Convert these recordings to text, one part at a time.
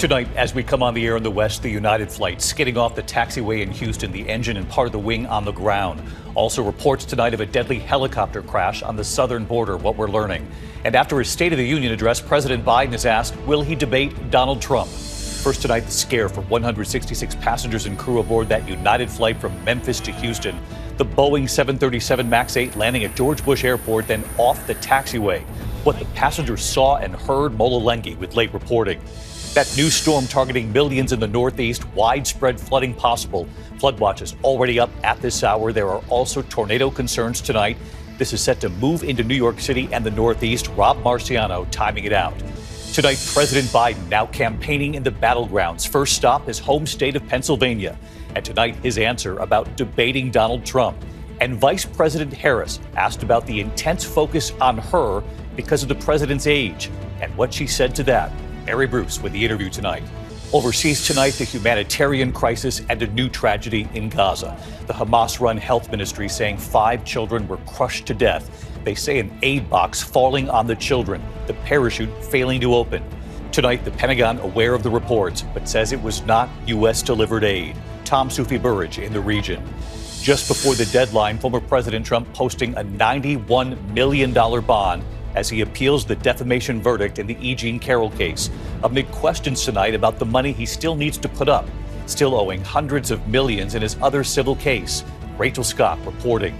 Tonight, as we come on the air in the West, the United flight skidding off the taxiway in Houston, the engine and part of the wing on the ground. Also, reports tonight of a deadly helicopter crash on the southern border, what we're learning. And after his State of the Union address, President Biden is asked, will he debate Donald Trump? First tonight, the scare for 166 passengers and crew aboard that United flight from Memphis to Houston. The Boeing 737 MAX 8 landing at George Bush Airport, then off the taxiway. What the passengers saw and heard, Mola Lenghi with late reporting. That new storm targeting millions in the Northeast, widespread flooding possible. Flood watches already up at this hour. There are also tornado concerns tonight. This is set to move into New York City and the Northeast. Rob Marciano timing it out. Tonight, President Biden now campaigning in the battlegrounds. First stop, his home state of Pennsylvania. And tonight, his answer about debating Donald Trump. And Vice President Harris asked about the intense focus on her because of the president's age and what she said to that. Mary Bruce with the interview tonight. Overseas tonight, the humanitarian crisis and a new tragedy in Gaza. The Hamas run health ministry saying five children were crushed to death. They say an aid box falling on the children, the parachute failing to open. Tonight, the Pentagon aware of the reports, but says it was not U.S. delivered aid. Tom Soufi Burridge in the region. Just before the deadline, former President Trump posting a $91 million bond as he appeals the defamation verdict in the E. Jean Carroll case, amid questions tonight about the money he still needs to put up, still owing hundreds of millions in his other civil case. Rachel Scott reporting.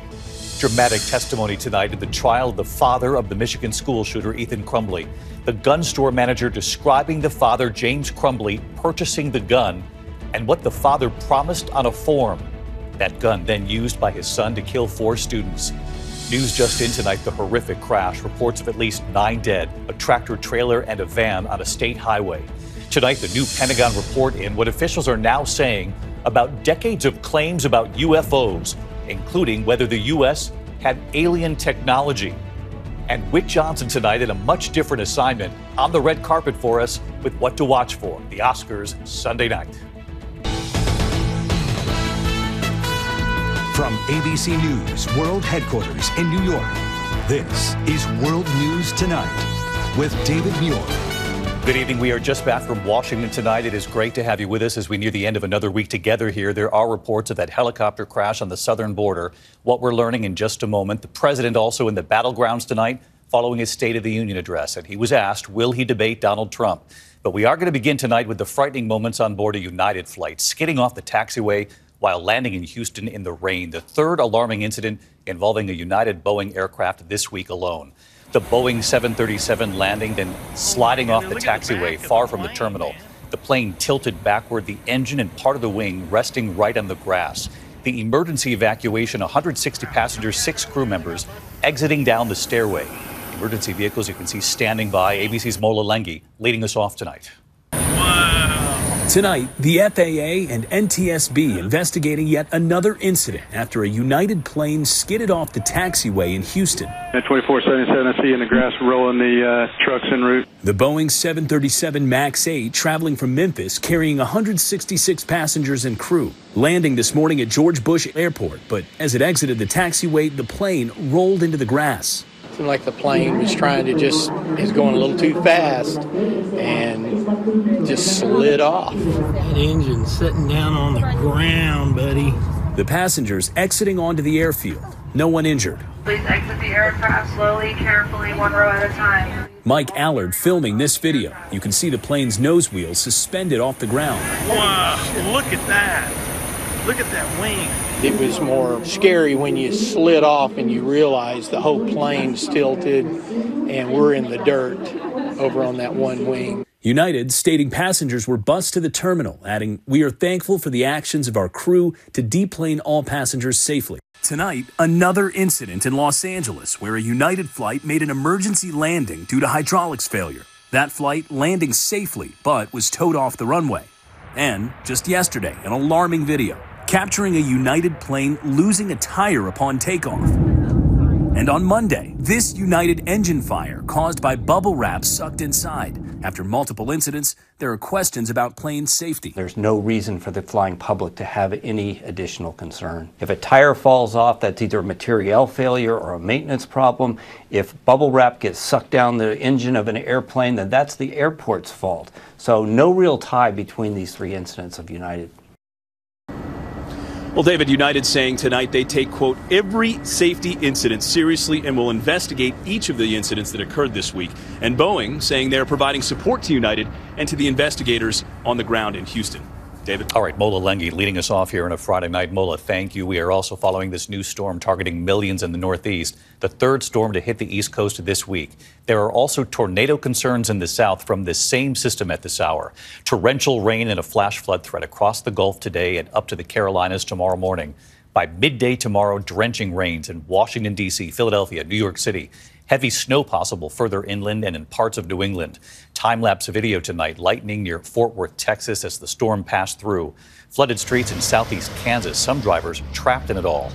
Dramatic testimony tonight in the trial of the father of the Michigan school shooter, Ethan Crumbley. The gun store manager describing the father, James Crumbley, purchasing the gun and what the father promised on a form. That gun then used by his son to kill four students. News just in tonight the horrific crash. Reports of at least nine dead, a tractor trailer, and a van on a state highway. Tonight, the new Pentagon report in what officials are now saying about decades of claims about UFOs, including whether the U.S. had alien technology. And Whit Johnson tonight in a much different assignment on the red carpet for us with what to watch for the Oscars Sunday night. From ABC News World Headquarters in New York, this is World News Tonight with David Muir. Good evening. We are just back from Washington tonight. It is great to have you with us as we near the end of another week together here. There are reports of that helicopter crash on the southern border. What we're learning in just a moment. The president also in the battlegrounds tonight following his State of the Union address. And he was asked, will he debate Donald Trump? But we are going to begin tonight with the frightening moments on board a United flight, skidding off the taxiway while landing in Houston in the rain, the third alarming incident involving a United Boeing aircraft this week alone. The Boeing 737 landing, then sliding off the taxiway far from the terminal. The plane tilted backward, the engine and part of the wing resting right on the grass. The emergency evacuation 160 passengers, six crew members exiting down the stairway. Emergency vehicles you can see standing by. ABC's Mola Lenghi leading us off tonight. Tonight, the FAA and NTSB investigating yet another incident after a United plane skidded off the taxiway in Houston. At 2477, I see in the grass rolling the uh, trucks en route. The Boeing 737 MAX 8 traveling from Memphis carrying 166 passengers and crew, landing this morning at George Bush Airport. But as it exited the taxiway, the plane rolled into the grass. Seemed like the plane was trying to just, is going a little too fast and just slid off. That engine sitting down on the ground, buddy. The passengers exiting onto the airfield. No one injured. Please exit the aircraft slowly, carefully, one row at a time. Mike Allard filming this video. You can see the plane's nose wheel suspended off the ground. Wow, look at that. Look at that wing. It was more scary when you slid off and you realized the whole plane's tilted and we're in the dirt over on that one wing. United stating passengers were bused to the terminal, adding, We are thankful for the actions of our crew to deplane all passengers safely. Tonight, another incident in Los Angeles where a United flight made an emergency landing due to hydraulics failure. That flight landing safely, but was towed off the runway. And just yesterday, an alarming video capturing a United plane losing a tire upon takeoff. And on Monday, this United engine fire caused by bubble wrap sucked inside. After multiple incidents, there are questions about plane safety. There's no reason for the flying public to have any additional concern. If a tire falls off, that's either a materiel failure or a maintenance problem. If bubble wrap gets sucked down the engine of an airplane, then that's the airport's fault. So, no real tie between these three incidents of United. Well, David, United saying tonight they take, quote, every safety incident seriously and will investigate each of the incidents that occurred this week. And Boeing saying they're providing support to United and to the investigators on the ground in Houston. David. All right, Mola Lenghi leading us off here on a Friday night. Mola, thank you. We are also following this new storm targeting millions in the Northeast, the third storm to hit the East Coast this week. There are also tornado concerns in the South from this same system at this hour. Torrential rain and a flash flood threat across the Gulf today and up to the Carolinas tomorrow morning. By midday tomorrow, drenching rains in Washington, D.C., Philadelphia, New York City, Heavy snow possible further inland and in parts of New England. Time lapse video tonight, lightning near Fort Worth, Texas, as the storm passed through. Flooded streets in southeast Kansas, some drivers trapped in it all.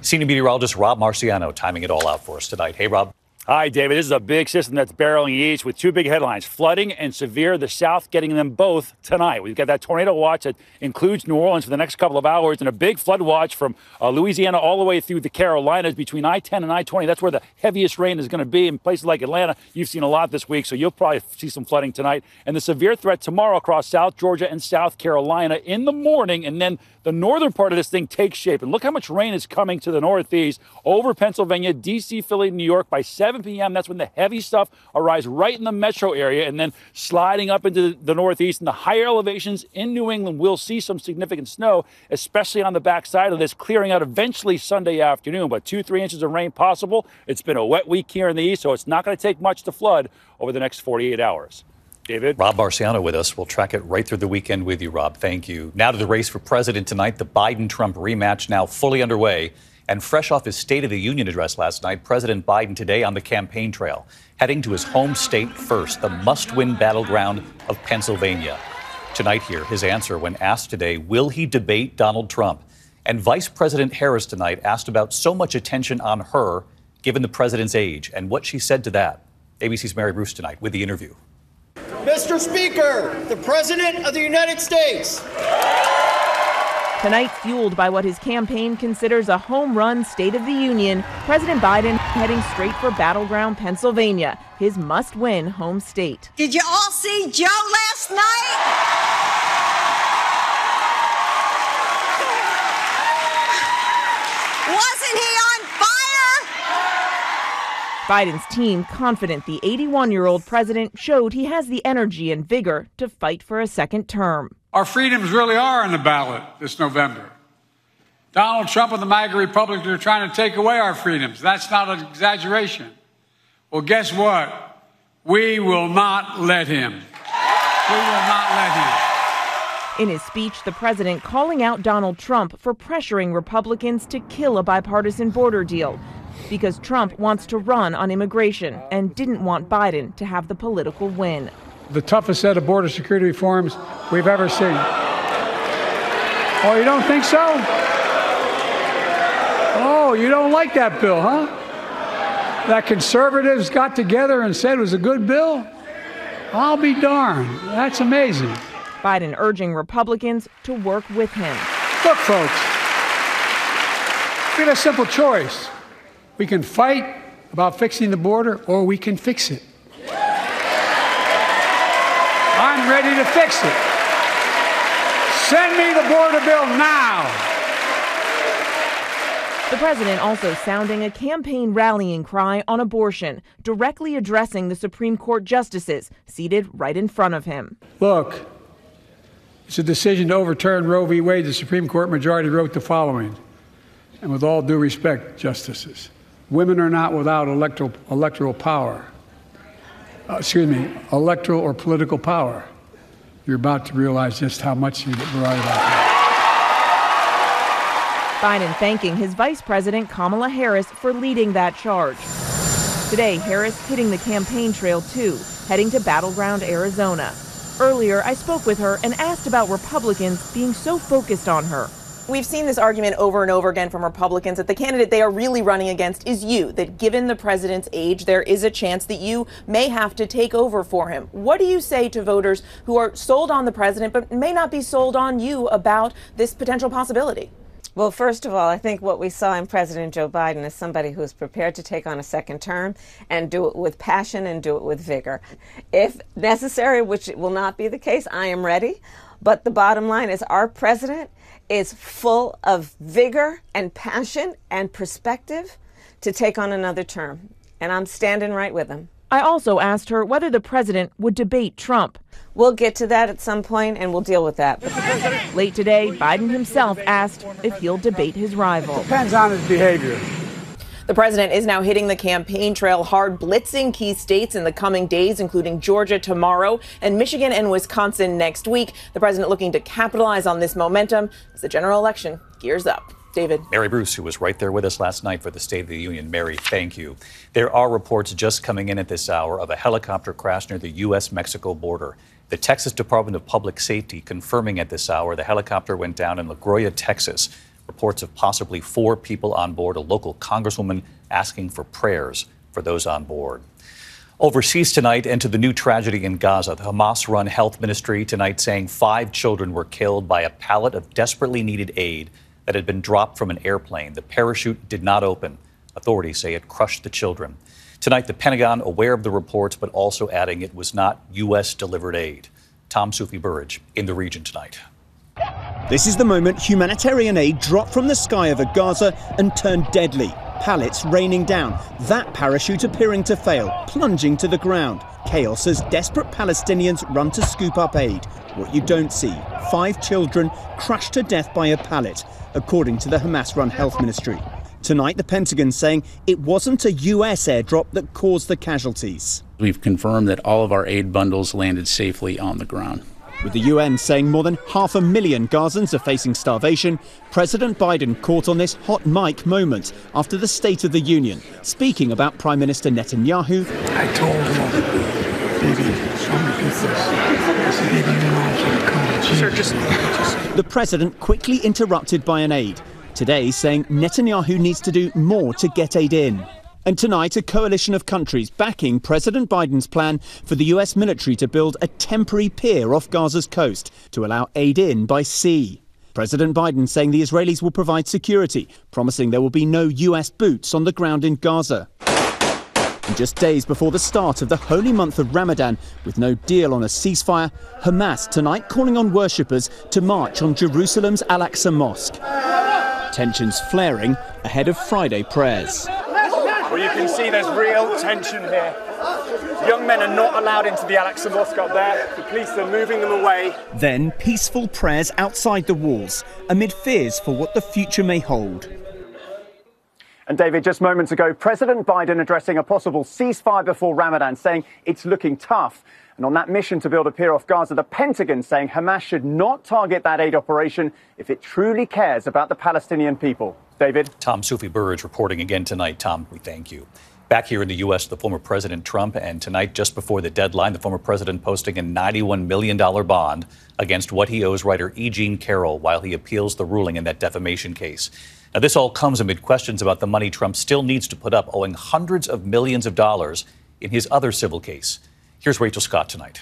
Senior meteorologist Rob Marciano timing it all out for us tonight. Hey, Rob. Hi, David. This is a big system that's barreling east with two big headlines flooding and severe. The South getting them both tonight. We've got that tornado watch that includes New Orleans for the next couple of hours and a big flood watch from uh, Louisiana all the way through the Carolinas between I 10 and I 20. That's where the heaviest rain is going to be. In places like Atlanta, you've seen a lot this week, so you'll probably see some flooding tonight. And the severe threat tomorrow across South Georgia and South Carolina in the morning. And then the northern part of this thing takes shape. And look how much rain is coming to the northeast over Pennsylvania, D.C., Philly, New York by 7 p.m. That's when the heavy stuff arrives right in the metro area and then sliding up into the northeast and the higher elevations in New England will see some significant snow, especially on the backside of this, clearing out eventually Sunday afternoon. But two, three inches of rain possible. It's been a wet week here in the east, so it's not going to take much to flood over the next 48 hours. David. Rob Marciano with us. We'll track it right through the weekend with you, Rob. Thank you. Now to the race for president tonight. The Biden Trump rematch now fully underway. And fresh off his State of the Union address last night, President Biden today on the campaign trail, heading to his home state first, the must win battleground of Pennsylvania. Tonight, here, his answer when asked today, will he debate Donald Trump? And Vice President Harris tonight asked about so much attention on her, given the president's age, and what she said to that. ABC's Mary Bruce tonight with the interview. Mr. Speaker, the President of the United States. Tonight, fueled by what his campaign considers a home run State of the Union, President Biden heading straight for battleground Pennsylvania, his must win home state. Did you all see Joe last night? Wasn't he on fire? Biden's team confident the 81 year old president showed he has the energy and vigor to fight for a second term. Our freedoms really are on the ballot this November. Donald Trump and the MAGA Republicans are trying to take away our freedoms. That's not an exaggeration. Well, guess what? We will not let him. We will not let him. In his speech, the president calling out Donald Trump for pressuring Republicans to kill a bipartisan border deal because Trump wants to run on immigration and didn't want Biden to have the political win. The toughest set of border security reforms we've ever seen. Oh, you don't think so? Oh, you don't like that bill, huh? That conservatives got together and said was a good bill? I'll be darned. That's amazing. Biden urging Republicans to work with him. Look, folks, we had a simple choice. We can fight about fixing the border or we can fix it. I'm ready to fix it. Send me the border bill now. The president also sounding a campaign rallying cry on abortion, directly addressing the Supreme Court justices seated right in front of him. Look, it's a decision to overturn Roe v. Wade. The Supreme Court majority wrote the following. And with all due respect, justices, Women are not without electoral, electoral power. Uh, excuse me, electoral or political power. You're about to realize just how much you're right about. Biden thanking his Vice President Kamala Harris for leading that charge. Today, Harris hitting the campaign trail too, heading to battleground Arizona. Earlier, I spoke with her and asked about Republicans being so focused on her. We've seen this argument over and over again from Republicans that the candidate they are really running against is you, that given the president's age, there is a chance that you may have to take over for him. What do you say to voters who are sold on the president but may not be sold on you about this potential possibility? Well, first of all, I think what we saw in President Joe Biden is somebody who is prepared to take on a second term and do it with passion and do it with vigor. If necessary, which will not be the case, I am ready. But the bottom line is our president is full of vigor and passion and perspective to take on another term. And I'm standing right with him. I also asked her whether the president would debate Trump. We'll get to that at some point and we'll deal with that. Late today, Biden himself asked if he'll debate his rival. Depends on his behavior. The president is now hitting the campaign trail hard, blitzing key states in the coming days, including Georgia tomorrow and Michigan and Wisconsin next week. The president looking to capitalize on this momentum as the general election gears up. David. Mary Bruce, who was right there with us last night for the State of the Union. Mary, thank you. There are reports just coming in at this hour of a helicopter crash near the U.S. Mexico border. The Texas Department of Public Safety confirming at this hour the helicopter went down in La Grulla, Texas. Reports of possibly four people on board, a local congresswoman asking for prayers for those on board. Overseas tonight, into the new tragedy in Gaza. The Hamas run health ministry tonight saying five children were killed by a pallet of desperately needed aid that had been dropped from an airplane. The parachute did not open. Authorities say it crushed the children. Tonight, the Pentagon aware of the reports, but also adding it was not U.S. delivered aid. Tom Soufi Burridge in the region tonight. This is the moment humanitarian aid dropped from the sky over Gaza and turned deadly. Pallets raining down, that parachute appearing to fail, plunging to the ground. Chaos as desperate Palestinians run to scoop up aid. What you don't see five children crushed to death by a pallet, according to the Hamas run health ministry. Tonight, the Pentagon saying it wasn't a US airdrop that caused the casualties. We've confirmed that all of our aid bundles landed safely on the ground. With the UN saying more than half a million Gazans are facing starvation, President Biden caught on this hot mic moment after the State of the Union, speaking about Prime Minister Netanyahu. I told him, The president quickly interrupted by an aide, today saying Netanyahu needs to do more to get aid in. And tonight, a coalition of countries backing President Biden's plan for the US military to build a temporary pier off Gaza's coast to allow aid in by sea. President Biden saying the Israelis will provide security, promising there will be no US boots on the ground in Gaza. And just days before the start of the holy month of Ramadan, with no deal on a ceasefire, Hamas tonight calling on worshippers to march on Jerusalem's Al Aqsa Mosque. Tensions flaring ahead of Friday prayers. Well, you can see there's real tension here. Young men are not allowed into the Al Aqsa Mosque up there. The police are moving them away. Then peaceful prayers outside the walls, amid fears for what the future may hold. And David, just moments ago, President Biden addressing a possible ceasefire before Ramadan, saying it's looking tough. And on that mission to build a pier off Gaza, the Pentagon saying Hamas should not target that aid operation if it truly cares about the Palestinian people. David? Tom Soufi Burridge reporting again tonight. Tom, we thank you. Back here in the U.S., the former President Trump, and tonight, just before the deadline, the former president posting a $91 million bond against what he owes writer E. Jean Carroll while he appeals the ruling in that defamation case. Now, this all comes amid questions about the money Trump still needs to put up, owing hundreds of millions of dollars in his other civil case. Here's Rachel Scott tonight.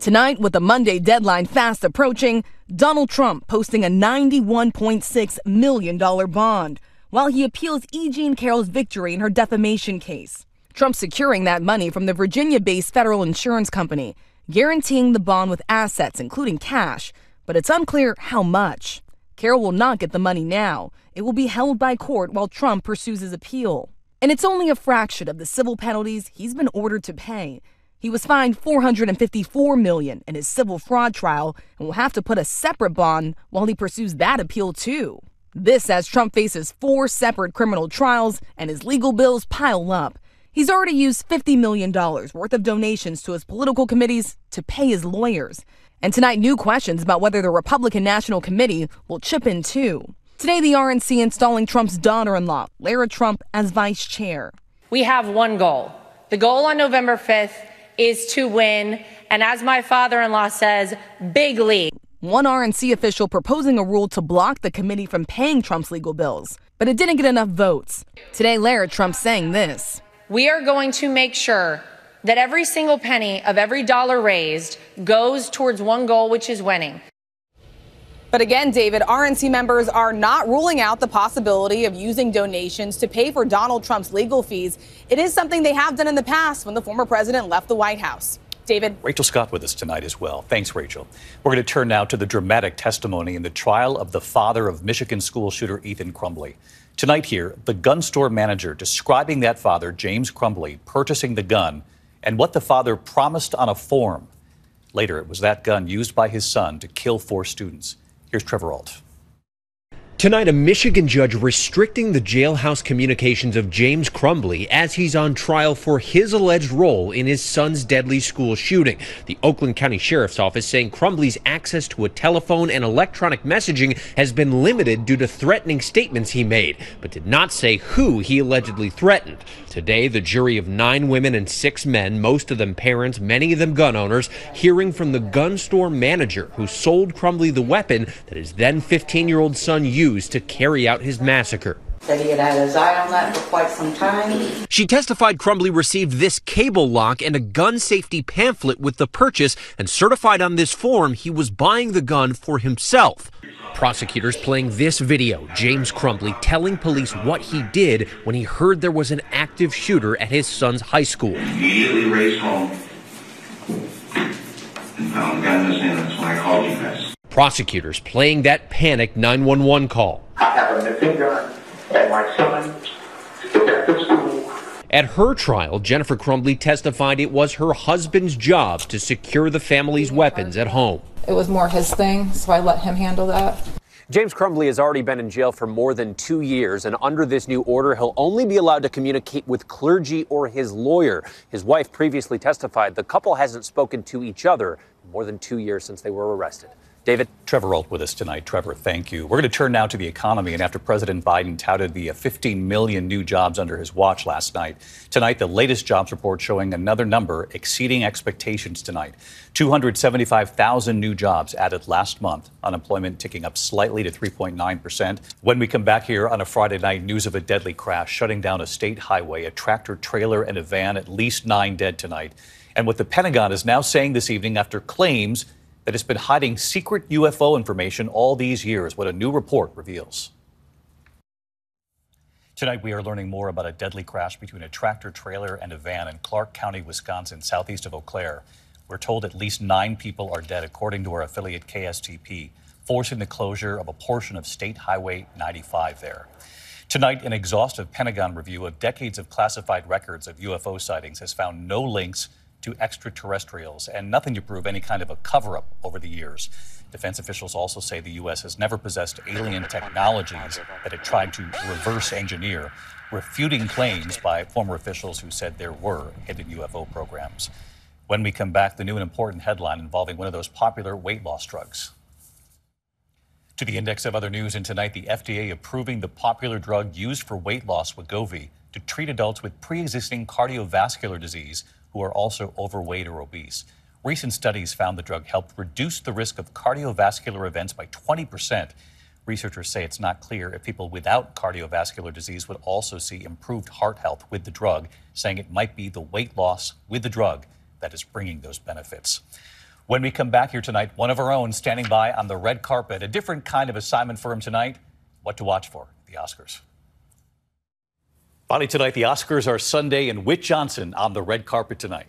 Tonight, with the Monday deadline fast approaching, Donald Trump posting a $91.6 million bond while he appeals E. Jean Carroll's victory in her defamation case. Trump securing that money from the Virginia based federal insurance company, guaranteeing the bond with assets, including cash, but it's unclear how much. Carroll will not get the money now. It will be held by court while Trump pursues his appeal. And it's only a fraction of the civil penalties he's been ordered to pay. He was fined 454 million in his civil fraud trial and will have to put a separate bond while he pursues that appeal too. This as Trump faces four separate criminal trials and his legal bills pile up. He's already used $50 million worth of donations to his political committees to pay his lawyers. And tonight, new questions about whether the Republican National Committee will chip in too. Today, the RNC installing Trump's daughter in law, Lara Trump, as vice chair. We have one goal. The goal on November 5th is to win, and as my father in law says, big league. One RNC official proposing a rule to block the committee from paying Trump's legal bills. But it didn't get enough votes. Today, Lara Trump saying this We are going to make sure that every single penny of every dollar raised goes towards one goal, which is winning. But again, David, RNC members are not ruling out the possibility of using donations to pay for Donald Trump's legal fees. It is something they have done in the past when the former president left the White House. David. Rachel Scott with us tonight as well. Thanks, Rachel. We're going to turn now to the dramatic testimony in the trial of the father of Michigan school shooter Ethan Crumbley. Tonight, here, the gun store manager describing that father, James Crumbley, purchasing the gun and what the father promised on a form. Later, it was that gun used by his son to kill four students. Here's Trevor Ault. Tonight, a Michigan judge restricting the jailhouse communications of James Crumbley as he's on trial for his alleged role in his son's deadly school shooting. The Oakland County Sheriff's Office saying Crumbley's access to a telephone and electronic messaging has been limited due to threatening statements he made, but did not say who he allegedly threatened. Today, the jury of nine women and six men, most of them parents, many of them gun owners, hearing from the gun store manager who sold Crumbley the weapon that his then 15 year old son used used to carry out his massacre. Said he had had his eye on that for quite some time. She testified Crumbley received this cable lock and a gun safety pamphlet with the purchase and certified on this form he was buying the gun for himself. Prosecutors playing this video, James Crumbley telling police what he did when he heard there was an active shooter at his son's high school. Immediately raced home and found the gun in his hand. That's when I called you guys. Prosecutors playing that panic 911 call. I have a missing gun, and my son is at the school. At her trial, Jennifer Crumbley testified it was her husband's job to secure the family's weapons at home. It was more his thing, so I let him handle that. James Crumbley has already been in jail for more than two years, and under this new order, he'll only be allowed to communicate with clergy or his lawyer. His wife previously testified the couple hasn't spoken to each other more than two years since they were arrested. David? Trevor Ault with us tonight. Trevor, thank you. We're going to turn now to the economy. And after President Biden touted the uh, 15 million new jobs under his watch last night, tonight, the latest jobs report showing another number exceeding expectations tonight 275,000 new jobs added last month. Unemployment ticking up slightly to 3.9%. When we come back here on a Friday night, news of a deadly crash shutting down a state highway, a tractor trailer, and a van, at least nine dead tonight. And what the Pentagon is now saying this evening after claims that has been hiding secret UFO information all these years, what a new report reveals. Tonight, we are learning more about a deadly crash between a tractor trailer and a van in Clark County, Wisconsin, southeast of Eau Claire. We're told at least nine people are dead, according to our affiliate KSTP, forcing the closure of a portion of State Highway 95 there. Tonight, an exhaustive Pentagon review of decades of classified records of UFO sightings has found no links to extraterrestrials and nothing to prove any kind of a cover up over the years. Defense officials also say the U.S. has never possessed alien technologies that it tried to reverse engineer, refuting claims by former officials who said there were hidden UFO programs. When we come back, the new and important headline involving one of those popular weight loss drugs. To the index of other news, and tonight, the FDA approving the popular drug used for weight loss, Wegovy, to treat adults with pre existing cardiovascular disease who are also overweight or obese. Recent studies found the drug helped reduce the risk of cardiovascular events by 20%. Researchers say it's not clear if people without cardiovascular disease would also see improved heart health with the drug, saying it might be the weight loss with the drug that is bringing those benefits. When we come back here tonight, one of our own standing by on the red carpet, a different kind of assignment for him tonight. What to watch for the Oscars. Finally, tonight, the Oscars are Sunday, and Whit Johnson on the red carpet tonight.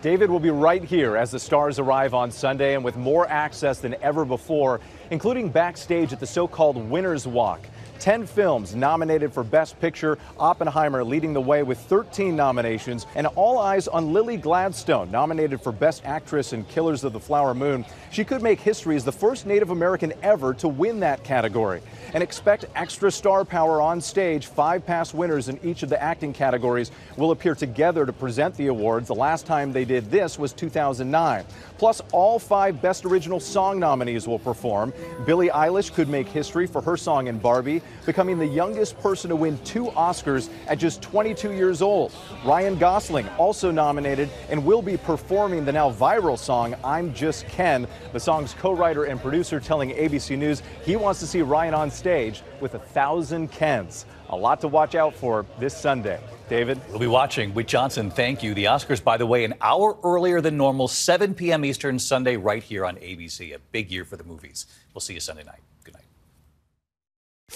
David will be right here as the stars arrive on Sunday and with more access than ever before, including backstage at the so called Winner's Walk. 10 films nominated for Best Picture, Oppenheimer leading the way with 13 nominations, and all eyes on Lily Gladstone, nominated for Best Actress in Killers of the Flower Moon. She could make history as the first Native American ever to win that category. And expect extra star power on stage. Five past winners in each of the acting categories will appear together to present the awards. The last time they did this was 2009. Plus, all five Best Original Song nominees will perform. Billie Eilish could make history for her song in Barbie. Becoming the youngest person to win two Oscars at just 22 years old. Ryan Gosling also nominated and will be performing the now viral song I'm Just Ken. The song's co-writer and producer telling ABC News he wants to see Ryan on stage with a thousand Kens. A lot to watch out for this Sunday. David? We'll be watching. Whit Johnson, thank you. The Oscars, by the way, an hour earlier than normal, 7 p.m. Eastern, Sunday, right here on ABC. A big year for the movies. We'll see you Sunday. Night.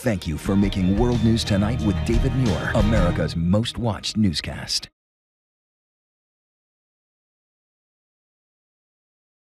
Thank you for making World News Tonight with David Muir, America's most watched newscast.